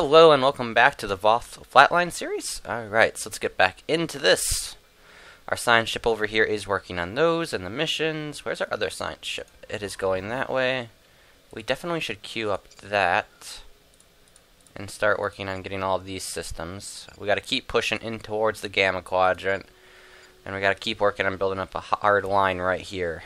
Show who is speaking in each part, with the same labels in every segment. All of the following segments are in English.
Speaker 1: Hello and welcome back to the Voth Flatline series. Alright, so let's get back into this. Our science ship over here is working on those and the missions. Where's our other science ship? It is going that way. We definitely should queue up that and start working on getting all of these systems. We gotta keep pushing in towards the Gamma Quadrant and we gotta keep working on building up a hard line right here.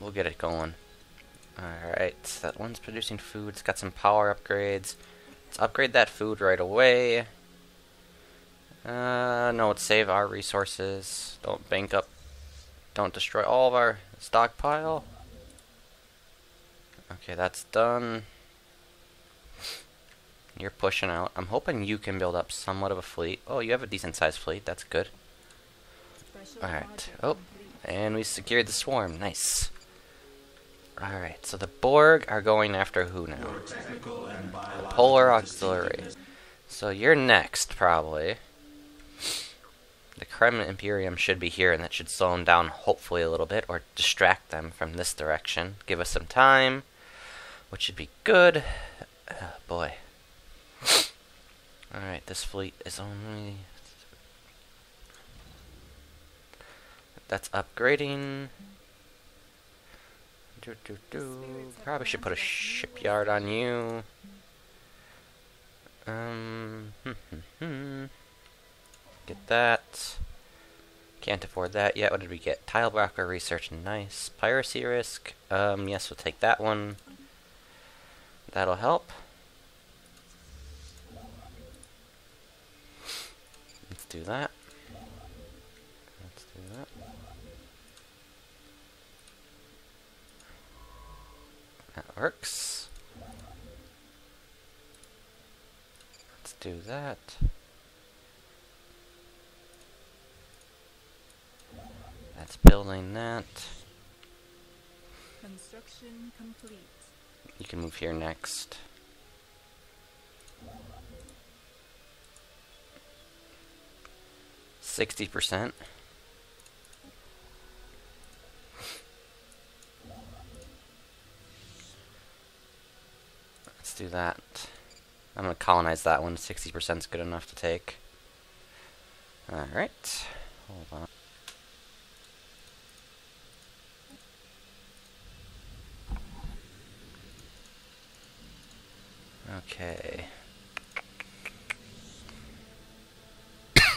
Speaker 1: We'll get it going. Alright, that one's producing food. It's got some power upgrades. Let's upgrade that food right away. Uh, no, let's save our resources. Don't bank up. Don't destroy all of our stockpile. Okay, that's done. You're pushing out. I'm hoping you can build up somewhat of a fleet. Oh, you have a decent sized fleet. That's good. Alright. Oh, and we secured the swarm. Nice. Alright, so the Borg are going after who now? The Polar Auxiliary. So you're next, probably. The Kremlin Imperium should be here, and that should slow them down, hopefully, a little bit, or distract them from this direction. Give us some time, which should be good. Oh, boy. Alright, this fleet is only... That's upgrading. Do, do, do. Probably should put a shipyard on you. Um, hmm, hmm, hmm. Get that. Can't afford that yet. What did we get? Tile blocker research. Nice. Piracy risk. Um, yes, we'll take that one. That'll help. Let's do that. Let's do that. That works. Let's do that. That's building that.
Speaker 2: Construction complete.
Speaker 1: You can move here next. Sixty percent. Do that. I'm gonna colonize that one. Sixty percent is good enough to take. All right. Hold on. Okay.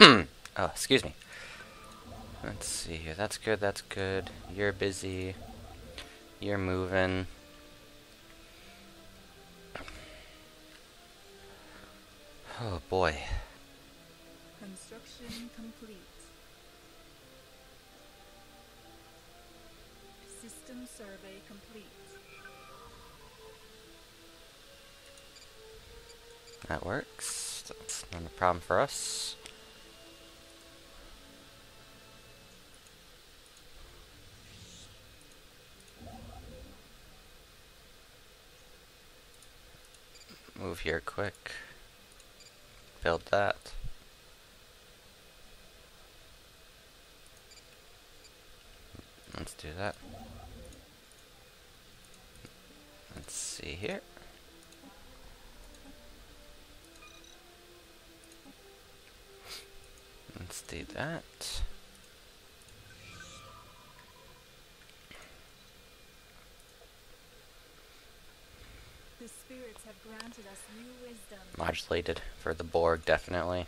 Speaker 1: oh, excuse me. Let's see here. That's good, that's good. You're busy. You're moving. Oh boy.
Speaker 2: Construction complete. System survey complete.
Speaker 1: That works. That's not a problem for us. Move here quick. Build that. Let's do that. Let's see here. Let's do that.
Speaker 2: The spirits have granted us new wisdom.
Speaker 1: Modulated for the Borg, definitely.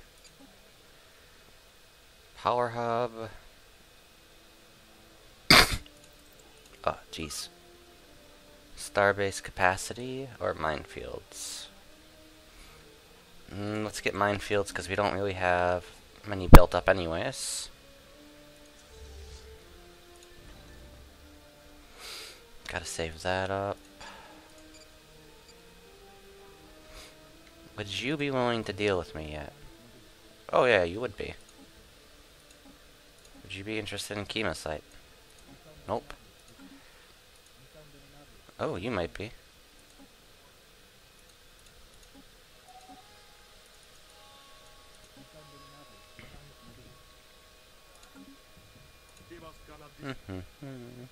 Speaker 1: Power hub. oh, jeez. Starbase capacity or minefields? Mm, let's get minefields because we don't really have many built up anyways. Gotta save that up. Would you be willing to deal with me yet? Oh yeah, you would be. Would you be interested in Kemocite? Nope. Oh, you might be. Mm-hmm.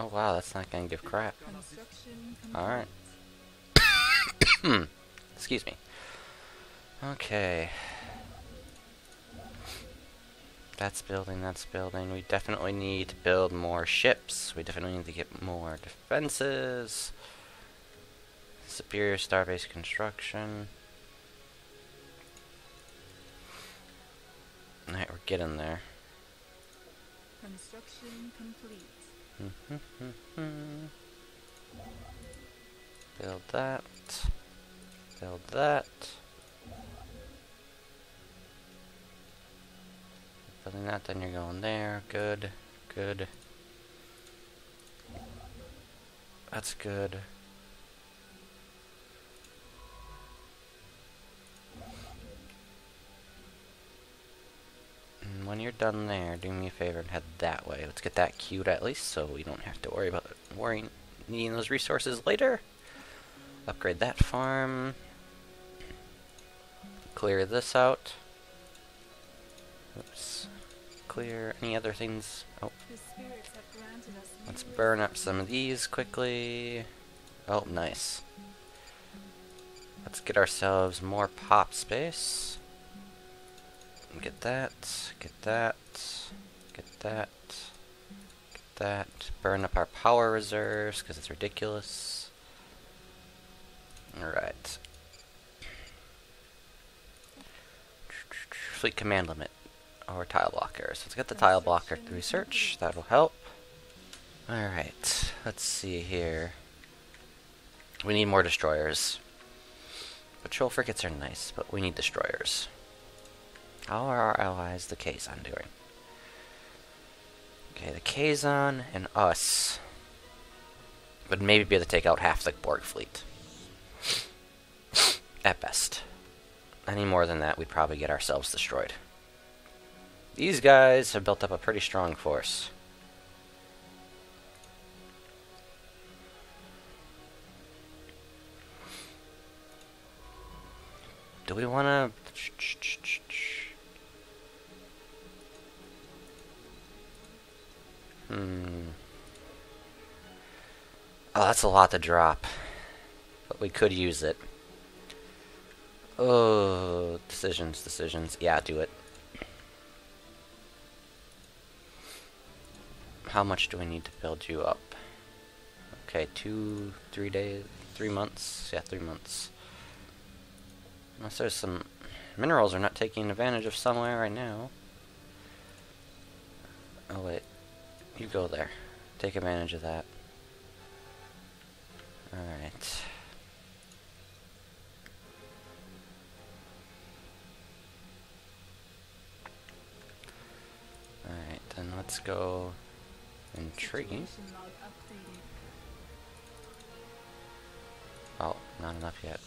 Speaker 1: Oh wow, that's not gonna give crap. Alright. Excuse me. Okay. That's building, that's building. We definitely need to build more ships. We definitely need to get more defenses. Superior starbase construction. Alright, we're getting there.
Speaker 2: Construction complete.
Speaker 1: Build that. Build that. Building that, then you're going there. Good. Good. That's good. And when you're done there, do me a favor and head that way. Let's get that queued at least so we don't have to worry about worrying needing those resources later. Upgrade that farm. Clear this out. Oops. Clear any other things. Oh, let's burn up some of these quickly. Oh, nice. Let's get ourselves more pop space. Get that, get that, get that, get that. Burn up our power reserves because it's ridiculous. Alright. Fleet command limit. Or tile blockers. Let's get the tile blocker to research. That'll help. Alright. Let's see here. We need more destroyers. Patrol frigates are nice, but we need destroyers. How are our allies the Kazon doing? Okay, the Kazon and us would maybe be able to take out half the Borg fleet. At best. Any more than that, we'd probably get ourselves destroyed. These guys have built up a pretty strong force. Do we want to... Hmm. Oh, that's a lot to drop. But we could use it. Oh, decisions, decisions. Yeah, do it. How much do we need to build you up? Okay, two, three days, three months? Yeah, three months. Unless there's some minerals are not taking advantage of somewhere right now. Oh wait, you go there. Take advantage of that. Alright. Alright, then let's go and tree.
Speaker 2: Situation.
Speaker 1: Oh, not enough yet.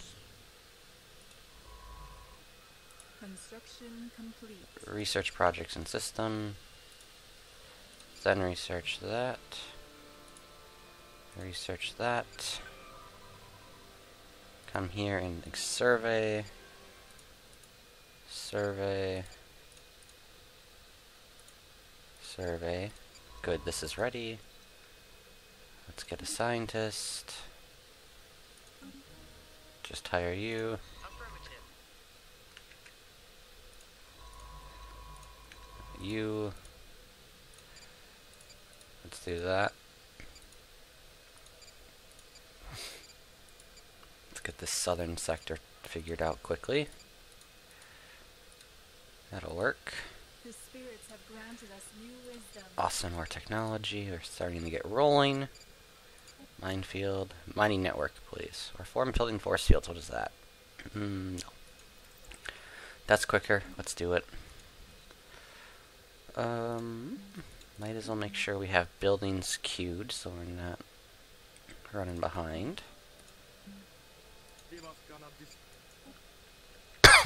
Speaker 2: Construction complete.
Speaker 1: Research projects and system. Then research that. Research that. Come here and survey. Survey. Survey. Good, this is ready. Let's get a scientist. Just hire you. You. Let's do that. Let's get this southern sector figured out quickly. That'll work.
Speaker 2: The spirits have granted us new wisdom.
Speaker 1: Awesome, more technology. We're starting to get rolling. Minefield. Mining network, please. Or form building force fields. What is that? Mm, no. That's quicker. Let's do it. Um, might as well make sure we have buildings queued so we're not running behind.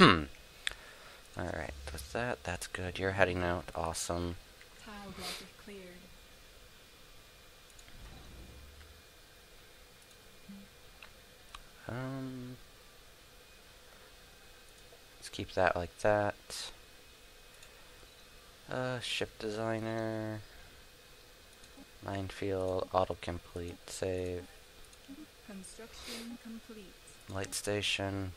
Speaker 1: Alright, with that, that's good. You're heading out. Awesome.
Speaker 2: Tile blocker cleared.
Speaker 1: Um, let's keep that like that. Uh, ship designer. Minefield, autocomplete, save,
Speaker 2: Construction complete.
Speaker 1: light station.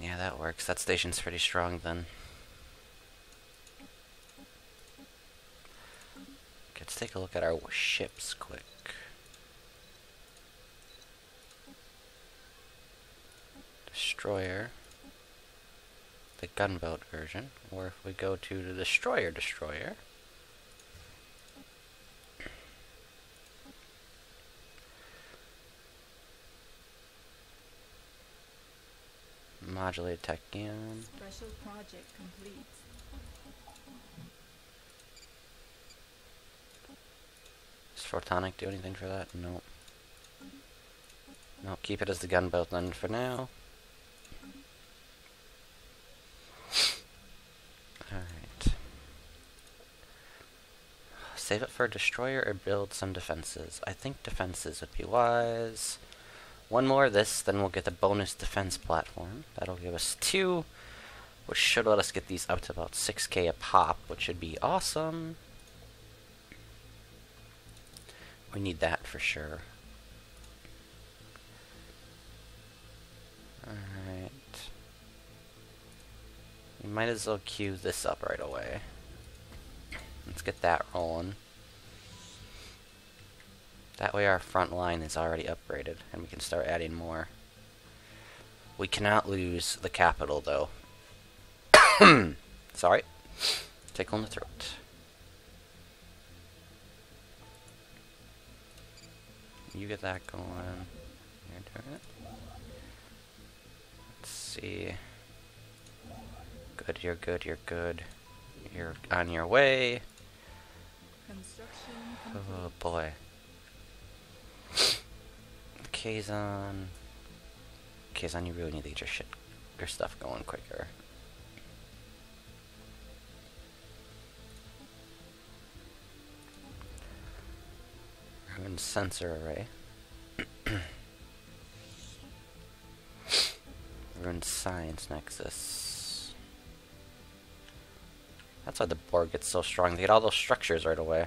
Speaker 1: Yeah, that works. That station's pretty strong then. Let's take a look at our ships quick. Destroyer. The gunboat version. Or if we go to the Destroyer Destroyer. Modulated Tachyon.
Speaker 2: Special project complete.
Speaker 1: Does Photonic do anything for that? No. No, keep it as the gunboat then for now. Alright. Save it for a destroyer or build some defenses. I think defenses would be wise. One more of this, then we'll get the bonus defense platform. That'll give us two, which should let us get these up to about 6k a pop, which should be awesome. We need that for sure. Alright. We might as well queue this up right away. Let's get that rolling. That way our front line is already upgraded and we can start adding more. We cannot lose the capital though. Sorry. Tickle in the throat. You get that going. Let's see. Good, you're good, you're good. You're on your way.
Speaker 2: Construction
Speaker 1: Oh boy. Kazon. Kazon, you really need to get your shit, your stuff going quicker. Rune sensor array. Rune science nexus. That's why the Borg gets so strong. They get all those structures right away.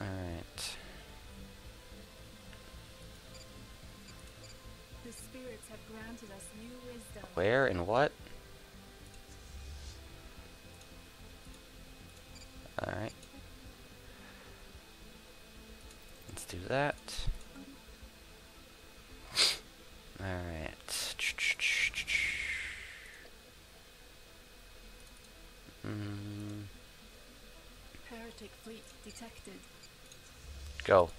Speaker 1: Alright.
Speaker 2: The spirits have granted us new wisdom.
Speaker 1: Where and what? Alright. Let's do that. Alright.
Speaker 2: Fleet detected.
Speaker 1: go.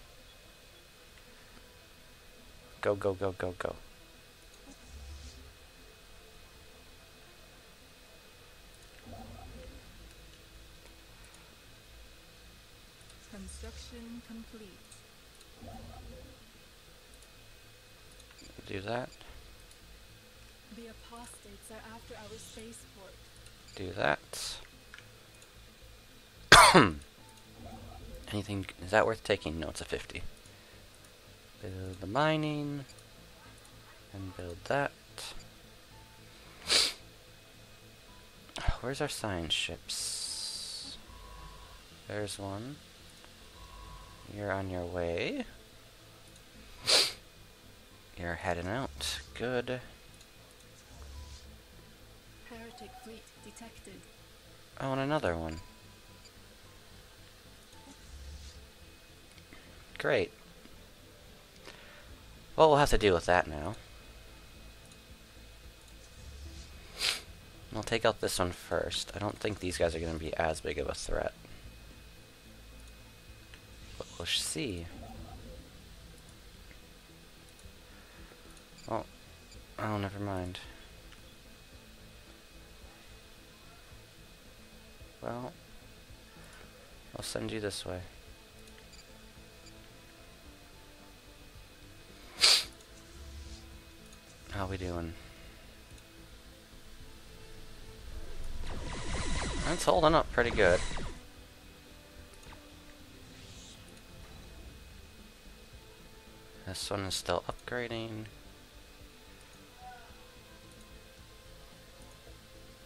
Speaker 1: Go, go, go, go, go.
Speaker 2: Construction complete.
Speaker 1: Do that.
Speaker 2: The apostates are after our spaceport.
Speaker 1: Do that. Anything, is that worth taking? No, it's a 50. Build the mining. And build that. Where's our science ships? There's one. You're on your way. You're heading out. Good.
Speaker 2: Heretic fleet detected.
Speaker 1: Oh, and another one. Great. Well, we'll have to deal with that now. I'll take out this one first. I don't think these guys are going to be as big of a threat. But we'll see. Oh. Oh, never mind. Well, I'll send you this way. How we doing? That's holding up pretty good. This one is still upgrading.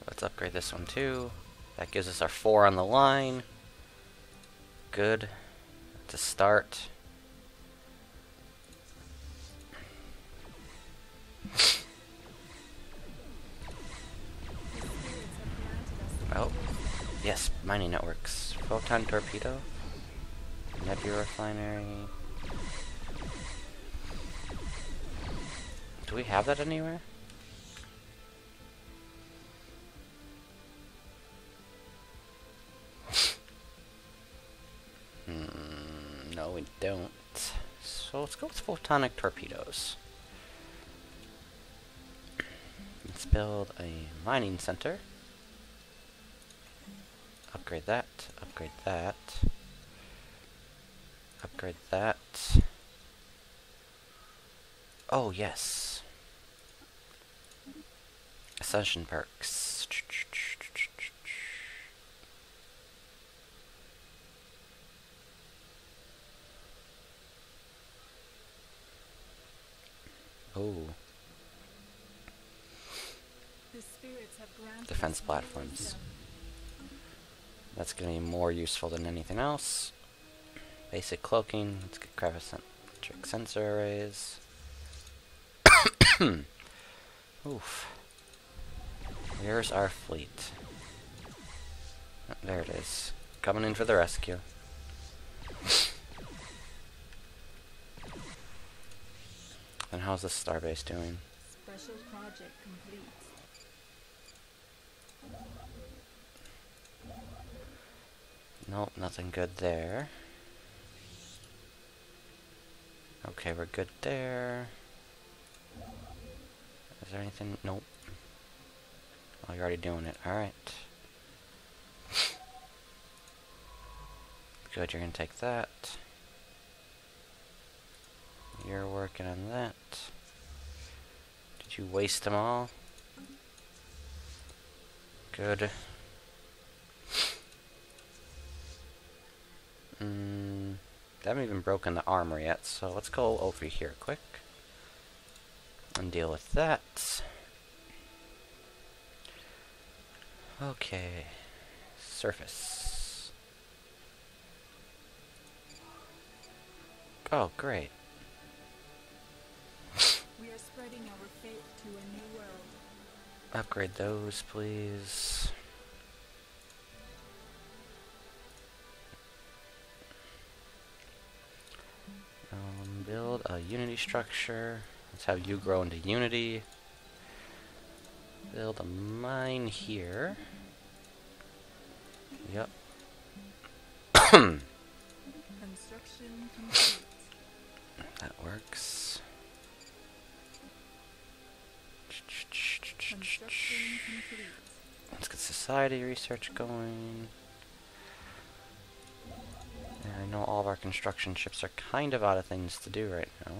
Speaker 1: Let's upgrade this one too. That gives us our four on the line. Good. To start. Oh, yes, mining networks. Photon torpedo. Nebula refinery. Do we have that anywhere? Hmm, no, we don't. So let's go with photonic torpedoes. Let's build a mining center. Upgrade that, upgrade that, upgrade that. Oh, yes. Ascension perks. Oh.
Speaker 2: The spirits have granted
Speaker 1: Defense platforms. That's going to be more useful than anything else. Basic cloaking. Let's get gravicentric sensor arrays. Oof. Where's our fleet? There it is. Coming in for the rescue. and how's the starbase doing?
Speaker 2: Special project complete.
Speaker 1: Nope, nothing good there. Okay, we're good there. Is there anything? Nope. Oh, you're already doing it. Alright. Good, you're gonna take that. You're working on that. Did you waste them all? Good. Mm, they haven't even broken the armor yet, so let's go over here quick and deal with that. Okay, surface. Oh, great.
Speaker 2: We are spreading our faith to a new world.
Speaker 1: Upgrade those, please. Unity structure. Let's have you grow into unity. Build a mine here. Yep. That works. Let's get society research going. Know all of our construction ships are kind of out of things to do right now.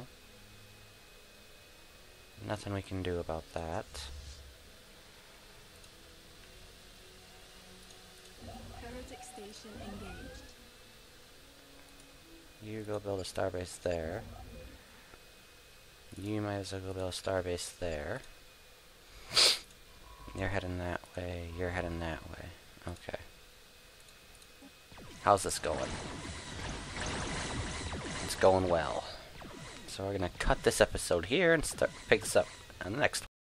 Speaker 1: Nothing we can do about that.
Speaker 2: Heretic station engaged.
Speaker 1: You go build a starbase there. You might as well go build a starbase there. You're heading that way, you're heading that way. Okay. How's this going? It's going well. So we're gonna cut this episode here and start pick this up on the next one.